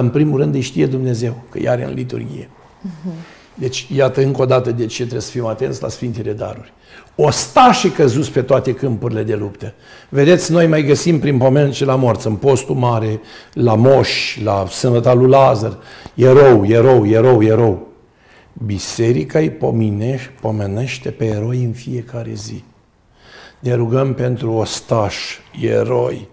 în primul rând îi știe Dumnezeu, că are în liturghie. Deci, iată încă o dată de ce trebuie să fim atenți la Sfintele Daruri. Ostașii căzuți pe toate câmpurile de luptă. Vedeți, noi mai găsim prin pomeni și la morți, în postul mare, la moș, la sănătatea lui Lazar, erou, erou, erou, erou. Biserica îi pomenește, pomenește pe eroi în fiecare zi. Ne rugăm pentru ostași, eroi,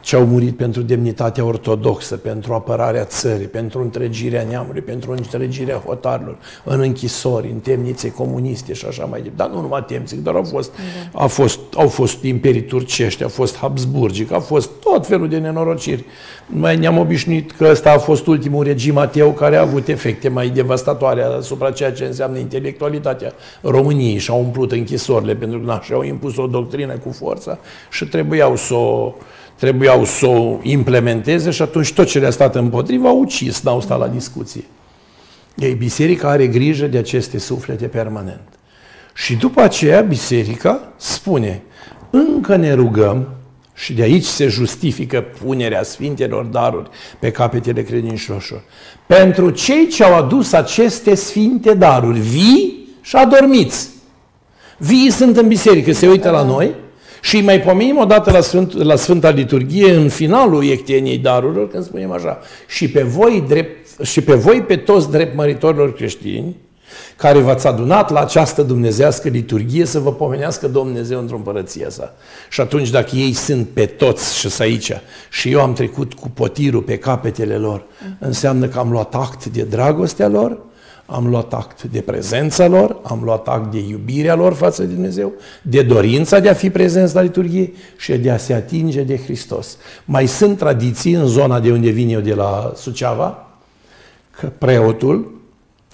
ce au murit pentru demnitatea ortodoxă, pentru apărarea țării, pentru întregirea neamului, pentru întregirea hotarilor, în închisori, în temnițe comuniste și așa mai departe. Dar nu numai temnițe, dar au fost, da. a fost, au fost imperii turcești, a fost Habsburgic, a fost tot felul de nenorociri. Mai ne-am obișnuit că ăsta a fost ultimul regim ateu care a avut efecte mai devastatoare asupra ceea ce înseamnă intelectualitatea României și au umplut închisorile pentru că na, și-au impus o doctrină cu forța și trebuiau să o trebuiau să o implementeze și atunci tot ce le-a stat împotriva au ucis, n-au stat la discuție. Ei, biserica are grijă de aceste suflete permanent. Și după aceea, biserica spune, încă ne rugăm, și de aici se justifică punerea Sfintelor daruri pe capetele credincioșilor, pentru cei ce au adus aceste Sfinte daruri, vii și adormiți. Vii sunt în biserică, se uită la noi, și îi mai pomenim odată la, Sfânt, la Sfânta Liturghie, în finalul Iecteniei Darurilor, când spunem așa, și pe voi, drept, și pe voi, pe toți drept măritorilor creștini, care v-ați adunat la această dumnezească liturghie să vă pomenească Dumnezeu într-o împărăție sa. Și atunci, dacă ei sunt pe toți și aici și eu am trecut cu potirul pe capetele lor, înseamnă că am luat act de dragostea lor, am luat act de prezența lor, am luat act de iubirea lor față de Dumnezeu, de dorința de a fi prezenți la liturghie și de a se atinge de Hristos. Mai sunt tradiții în zona de unde vin eu de la Suceava, că preotul,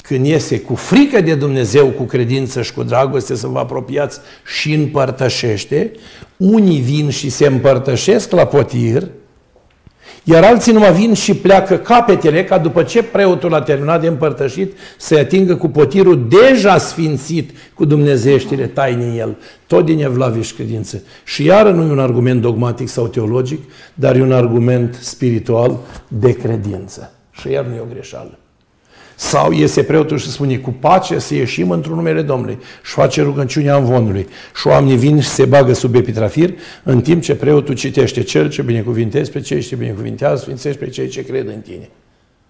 când iese cu frică de Dumnezeu, cu credință și cu dragoste să vă apropiați și împărtășește, unii vin și se împărtășesc la potir, iar alții numai vin și pleacă capetele ca după ce preotul a terminat de împărtășit să atingă cu potirul deja sfințit cu dumnezeieștile taine în el. Tot din evlaviș credință. Și iară nu e un argument dogmatic sau teologic, dar e un argument spiritual de credință. Și iar nu e o greșeală. Sau iese preotul și spune, cu pace să ieșim într-un numele Domnului și face rugăciunea învonului. Și oamenii vin și se bagă sub epitrafir, în timp ce preotul citește cel ce binecuvintezi pe cei ce binecuvintează, sfințești pe cei ce cred în tine.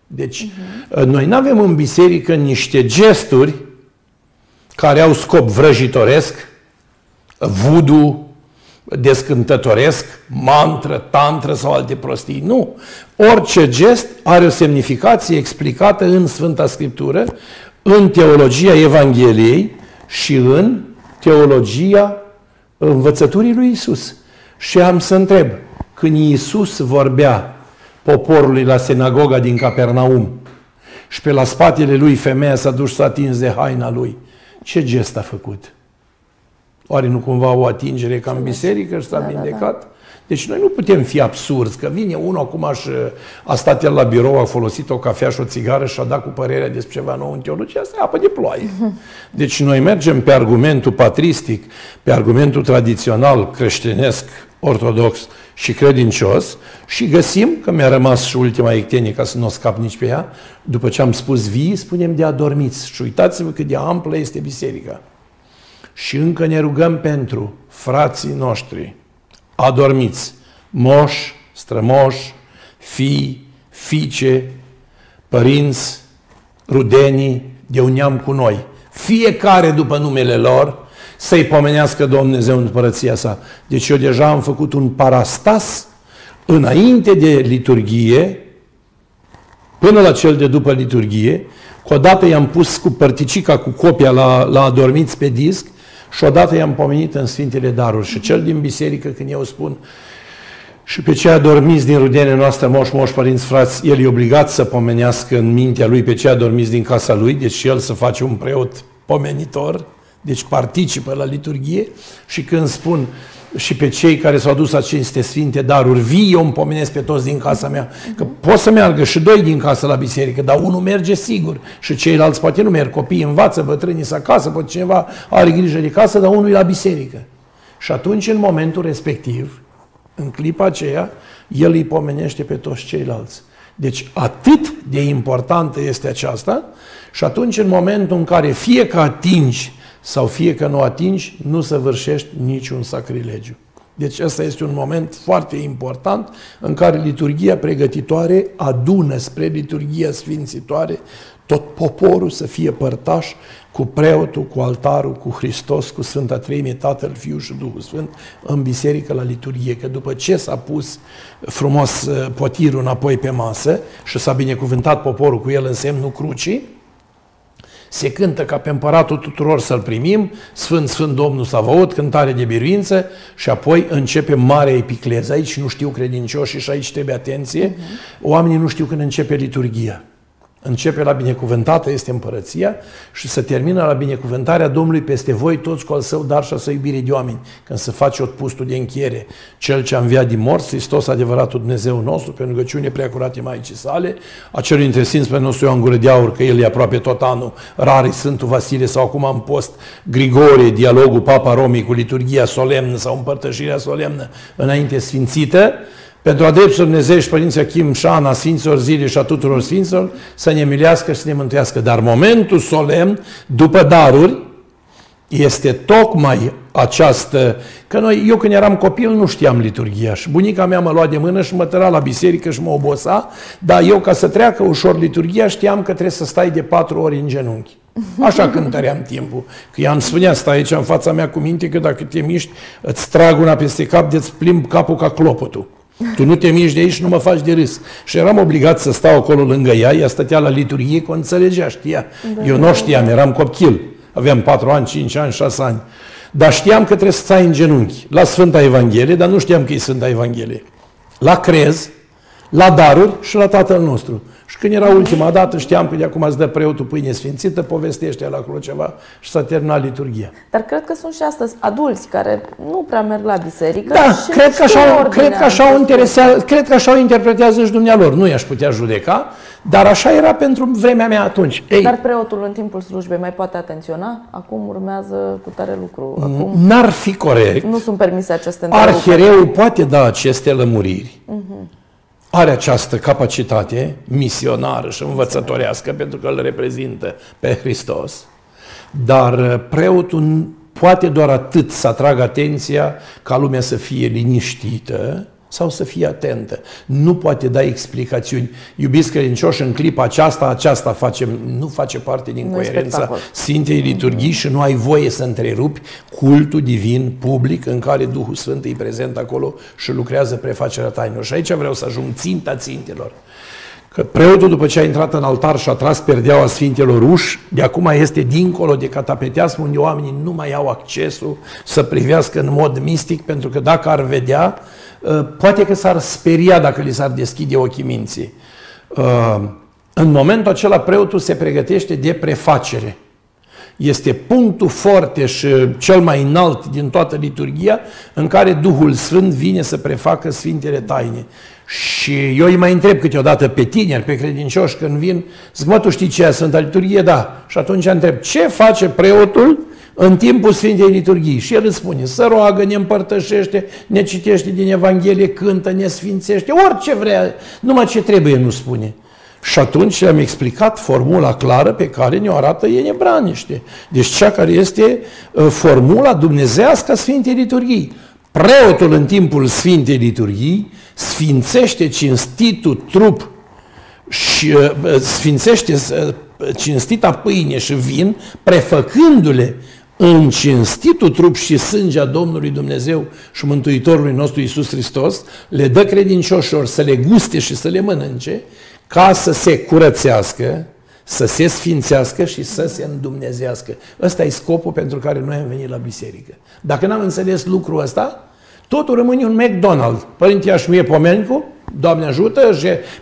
Deci, uh-huh. noi nu avem în biserică niște gesturi care au scop vrăjitoresc, vudu, descântătoresc, mantră, tantră sau alte prostii. Nu. Orice gest are o semnificație explicată în Sfânta Scriptură, în teologia Evangheliei și în teologia învățăturii lui Isus. Și am să întreb, când Iisus vorbea poporului la sinagoga din Capernaum și pe la spatele lui femeia s-a dus să atins de haina lui, ce gest a făcut? Oare nu cumva o atingere ca în biserică și s-a da, vindecat? Da, da. Deci noi nu putem fi absurzi, că vine unul acum și a stat el la birou, a folosit o cafea și o țigară și a dat cu părerea despre ceva nou în teologie, asta e apă de ploaie. Deci noi mergem pe argumentul patristic, pe argumentul tradițional creștinesc, ortodox și credincios și găsim, că mi-a rămas și ultima ectenie ca să nu o scap nici pe ea, după ce am spus vii, spunem de adormiți. Și uitați-vă cât de amplă este biserica și încă ne rugăm pentru frații noștri adormiți, moși, strămoși, fii, fiice, părinți, rudenii de un neam cu noi. Fiecare după numele lor să-i pomenească Dumnezeu în împărăția sa. Deci eu deja am făcut un parastas înainte de liturghie, până la cel de după liturghie, cu odată i-am pus cu părticica, cu copia la, la adormiți pe disc și odată i-am pomenit în Sfintele Daruri și cel din biserică când eu spun și pe cei adormiți din rudene noastră, moș, moș, părinți, frați, el e obligat să pomenească în mintea lui pe cei adormiți din casa lui, deci el să face un preot pomenitor, deci participă la liturghie și când spun și pe cei care s-au dus aceste sfinte daruri vii, eu îmi pomenesc pe toți din casa mea. Că pot să meargă și doi din casă la biserică, dar unul merge sigur și ceilalți poate nu merg. Copiii învață, bătrânii să acasă, poate cineva are grijă de casă, dar unul e la biserică. Și atunci, în momentul respectiv, în clipa aceea, el îi pomenește pe toți ceilalți. Deci atât de importantă este aceasta și atunci în momentul în care fie că atingi sau fie că nu atingi, nu săvârșești niciun sacrilegiu. Deci ăsta este un moment foarte important în care liturgia pregătitoare adună spre liturgia sfințitoare tot poporul să fie părtaș cu preotul, cu altarul, cu Hristos, cu Sfânta Treime, Tatăl, Fiul și Duhul Sfânt în biserică la liturghie. Că după ce s-a pus frumos uh, potirul înapoi pe masă și s-a binecuvântat poporul cu el în semnul crucii, se cântă ca pe împăratul tuturor să-l primim, Sfânt, Sfânt Domnul Savaot, cântare de biruință și apoi începe mare epicleză. Aici nu știu credincioși și aici trebuie atenție. Uh-huh. Oamenii nu știu când începe liturgia. Începe la binecuvântată este împărăția și se termină la binecuvântarea Domnului peste voi toți cu al său dar și a său iubire de oameni. Când se face o pustul de închiere, cel ce a înviat din morți, Hristos adevăratul Dumnezeu nostru, pe rugăciune preacurate Maicii sale, acelui între Sfinți pe nostru Ioan Gură de Aur, că el e aproape tot anul, rari Sfântul Vasile sau acum în post Grigore, dialogul Papa Romii cu liturgia solemnă sau împărtășirea solemnă înainte sfințită, pentru adeptul Dumnezeu și Părinții Achim Șana, Sfinților Zile și a tuturor Sfinților, să ne milească și să ne mântuiască. Dar momentul solemn, după daruri, este tocmai această... Că noi, eu când eram copil nu știam liturgia și bunica mea mă lua de mână și mă tăra la biserică și mă obosa, dar eu ca să treacă ușor liturgia știam că trebuie să stai de patru ori în genunchi. Așa cântăream timpul. Că ea îmi spunea, stai aici în fața mea cu minte că dacă te miști, îți trag una peste cap de-ți plimb capul ca clopotul. Tu nu te miști de aici, nu mă faci de râs. Și eram obligat să stau acolo lângă ea, ea stătea la liturghie, că înțelegea, știa. Da, Eu nu știam, eram copil. Aveam 4 ani, 5 ani, 6 ani. Dar știam că trebuie să stai în genunchi. La Sfânta Evanghelie, dar nu știam că e Sfânta Evanghelie. La crez, la daruri și la Tatăl nostru. Și când era ultima dată, știam că de acum îți dă preotul pâine sfințită, povestește la acolo ceva și s-a terminat liturgia. Dar cred că sunt și astăzi adulți care nu prea merg la biserică da, și cred că, așa, cred, că așa o interesează, cred că așa o interpretează și dumnealor. Nu i-aș putea judeca, dar așa era pentru vremea mea atunci. Ei, dar preotul în timpul slujbei mai poate atenționa? Acum urmează cu tare lucru. Acum N-ar fi corect. Nu sunt permise aceste Arhereul poate da aceste lămuriri. Uh-huh are această capacitate misionară și învățătorească pentru că îl reprezintă pe Hristos, dar preotul poate doar atât să atragă atenția ca lumea să fie liniștită sau să fie atentă. Nu poate da explicațiuni. Iubiți credincioși, în clipa aceasta, aceasta facem, nu face parte din nu coerența Sfintei Liturghii și nu ai voie să întrerupi cultul divin public în care Duhul Sfânt e prezent acolo și lucrează prefacerea tainelor. Și aici vreau să ajung ținta țintelor. Că preotul, după ce a intrat în altar și a tras perdeaua Sfintelor Uși, de acum este dincolo de catapeteasm, unde oamenii nu mai au accesul să privească în mod mistic, pentru că dacă ar vedea, Uh, poate că s-ar speria dacă li s-ar deschide ochii minții. Uh, în momentul acela preotul se pregătește de prefacere. Este punctul foarte și cel mai înalt din toată liturgia în care Duhul Sfânt vine să prefacă Sfintele Taine. Și eu îi mai întreb câteodată pe tineri, pe credincioși, când vin, zic, mă, tu știi ce e Sfânta Liturghie? Da. Și atunci întreb, ce face preotul în timpul Sfintei Liturghii. Și el îți spune, să roagă, ne împărtășește, ne citește din Evanghelie, cântă, ne sfințește, orice vrea, numai ce trebuie nu spune. Și atunci am explicat formula clară pe care ne-o arată ei nebraniște. Deci cea care este uh, formula dumnezească a Sfintei Liturghii. Preotul în timpul Sfintei Liturghii sfințește cinstitul trup și uh, sfințește uh, cinstita pâine și vin, prefăcându-le în cinstitul trup și sângea Domnului Dumnezeu și Mântuitorului nostru Isus Hristos, le dă credincioșilor să le guste și să le mănânce, ca să se curățească, să se sfințească și să se îndumnezească. Ăsta e scopul pentru care noi am venit la biserică. Dacă n-am înțeles lucrul ăsta, totul rămâne un McDonald's. Părinte Iașmie Pomenicu, Doamne ajută,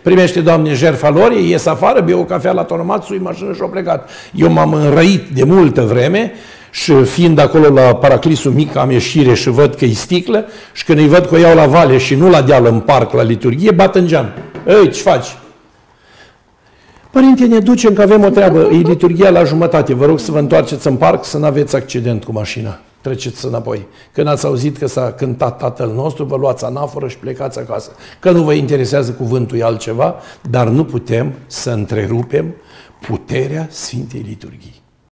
primește Doamne jertfa lor, ei ies afară, bea o cafea la tonomat, sui mașină și-o plecat. Eu m-am înrăit de multă vreme și fiind acolo la paraclisul mic, am ieșire și văd că e sticlă și când îi văd că o iau la vale și nu la deal în parc, la liturghie, bat în geam. Ei, ce faci? Părinte, ne ducem că avem o treabă. E liturghia la jumătate. Vă rog să vă întoarceți în parc să nu aveți accident cu mașina. treceți înapoi. Când ați auzit că s-a cântat Tatăl nostru, vă luați anaforă și plecați acasă. Că nu vă interesează cuvântul e altceva, dar nu putem să întrerupem puterea Sfintei Liturghii.